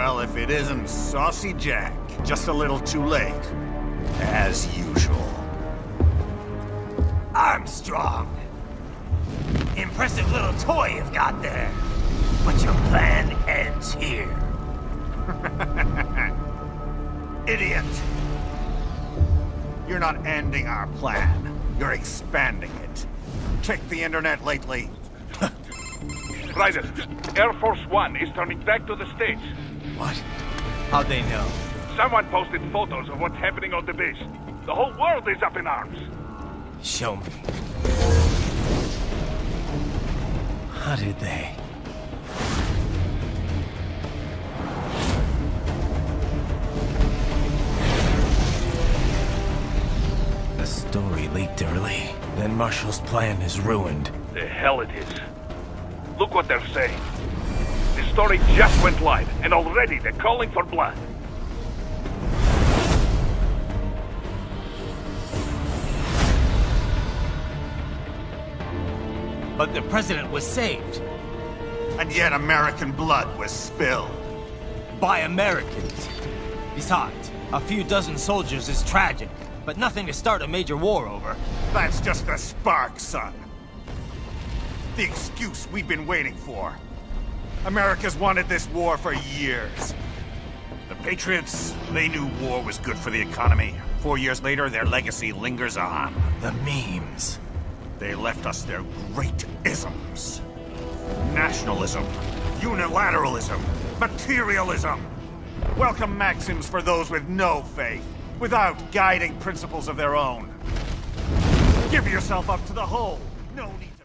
Well, if it isn't Saucy Jack, just a little too late. As usual. Armstrong. Impressive little toy you've got there. But your plan ends here. Idiot! You're not ending our plan. You're expanding it. Check the internet lately. Raiden, Air Force One is turning back to the States. What? How'd they know? Someone posted photos of what's happening on the base. The whole world is up in arms. Show me. How did they? The story leaked early. Then Marshall's plan is ruined. The hell it is. Look what they're saying. The story just went live, and already they're calling for blood. But the president was saved. And yet American blood was spilled. By Americans. Besides, a few dozen soldiers is tragic, but nothing to start a major war over. That's just the spark, son. The excuse we've been waiting for. America's wanted this war for years. The Patriots, they knew war was good for the economy. Four years later, their legacy lingers on. The memes. They left us their great isms. Nationalism, unilateralism, materialism. Welcome maxims for those with no faith, without guiding principles of their own. Give yourself up to the whole. No need